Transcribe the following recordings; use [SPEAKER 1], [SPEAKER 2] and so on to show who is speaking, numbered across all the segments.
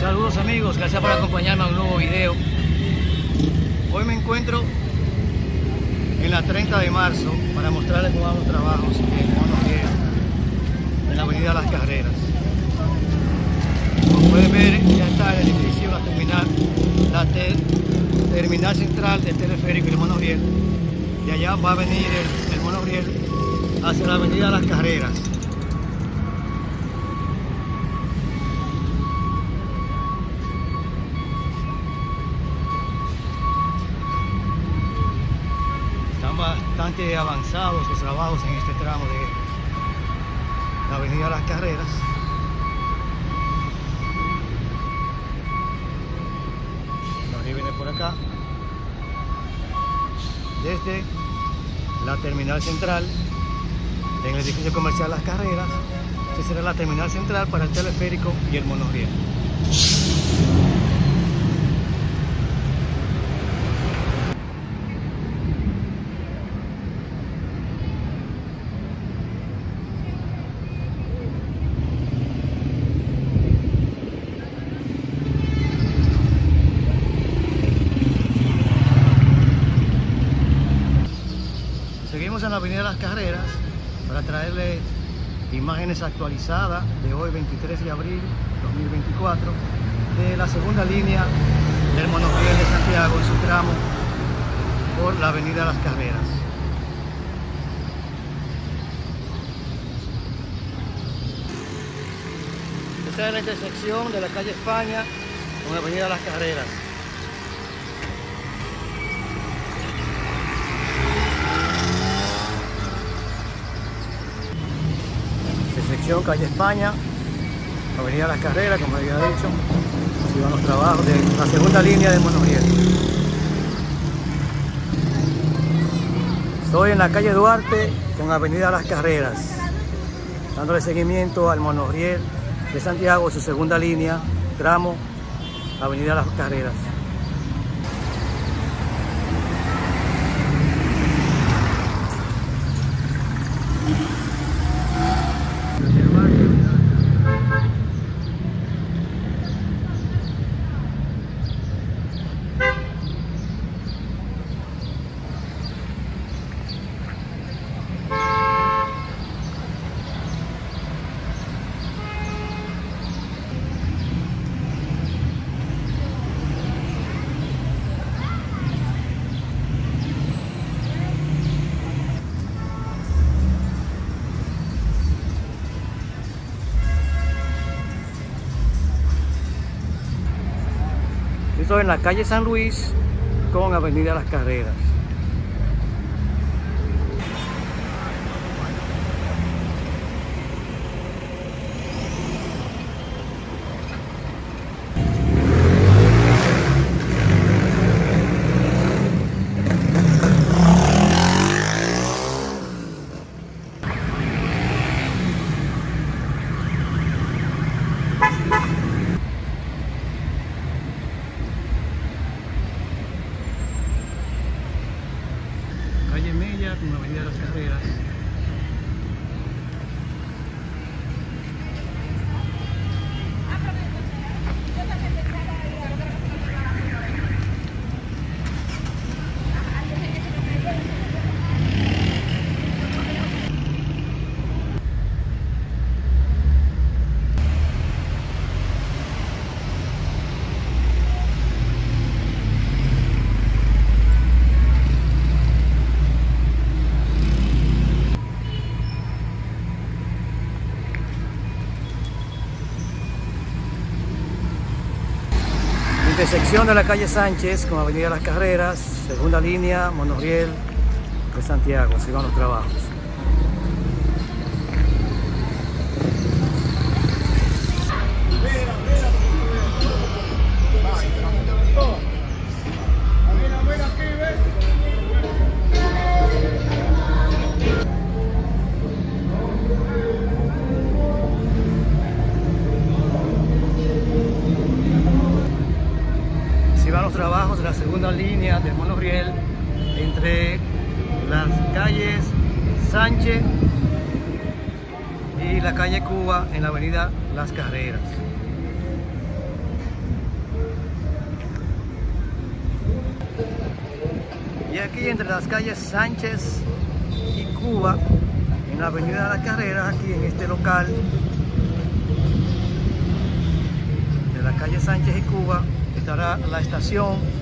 [SPEAKER 1] Saludos amigos, gracias por acompañarme a un nuevo video. Hoy me encuentro en la 30 de marzo para mostrarles cómo van los trabajos en Monoguer, en la avenida Las Carreras. Como pueden ver, ya está el edificio, la terminal, la te- terminal central del teleférico y el monorriel. Y allá va a venir el, el monorriel hacia la avenida Las Carreras. Bastante avanzados los trabajos en este tramo de la avenida Las Carreras. Aquí viene por acá. Desde la terminal central, en el edificio comercial Las Carreras, esta será la terminal central para el teleférico y el monorriel. La Avenida Las Carreras para traerles imágenes actualizadas de hoy 23 de abril 2024 de la segunda línea del monorriel de Santiago en su tramo por la Avenida Las Carreras. Esta es la intersección de la calle España con la Avenida Las Carreras. Calle España, Avenida Las Carreras, como había dicho. Así van los trabajos de la segunda línea de monorriel. Estoy en la calle Duarte con Avenida Las Carreras, dándole seguimiento al monorriel de Santiago, su segunda línea, tramo Avenida Las Carreras. Estoy en la calle San Luis con Avenida Las Carreras. Calle Mella con Avenida Las Carreras. Intersección de la calle Sánchez con Avenida Las Carreras, segunda línea, monorriel de Santiago. Así van los trabajos. línea del monorriel entre las calles Sánchez y la calle Cuba en la avenida Las Carreras. Y aquí entre las calles Sánchez y Cuba, en la avenida Las Carreras, aquí en este local de la calle Sánchez y Cuba, estará la estación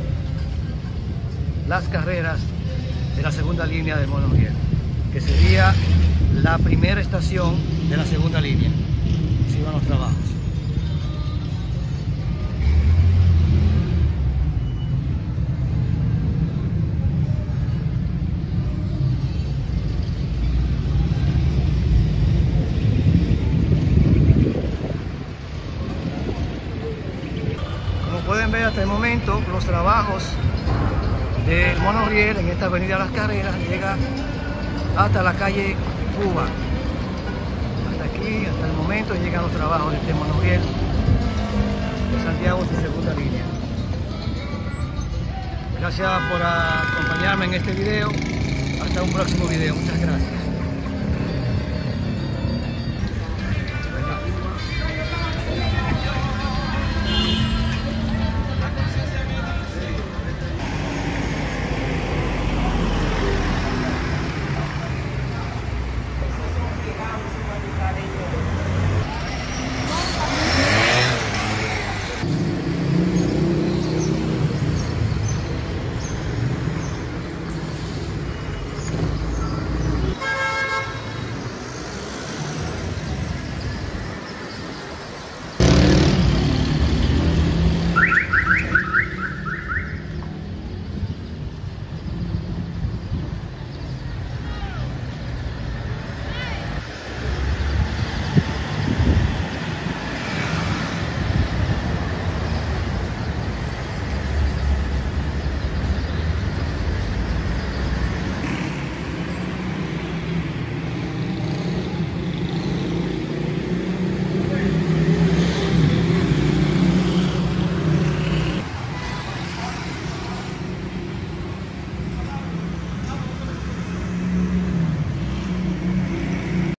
[SPEAKER 1] las Carreras de la segunda línea de Monorriel, que sería la primera estación de la segunda línea. Así van los trabajos. Como pueden ver hasta el momento, los trabajos del monorriel en esta avenida Las Carreras llega hasta la calle Cuba. Hasta aquí, hasta el momento, llegan los trabajos de este monorriel de Santiago, su segunda línea. Gracias por acompañarme en este video. Hasta un próximo video. Muchas gracias.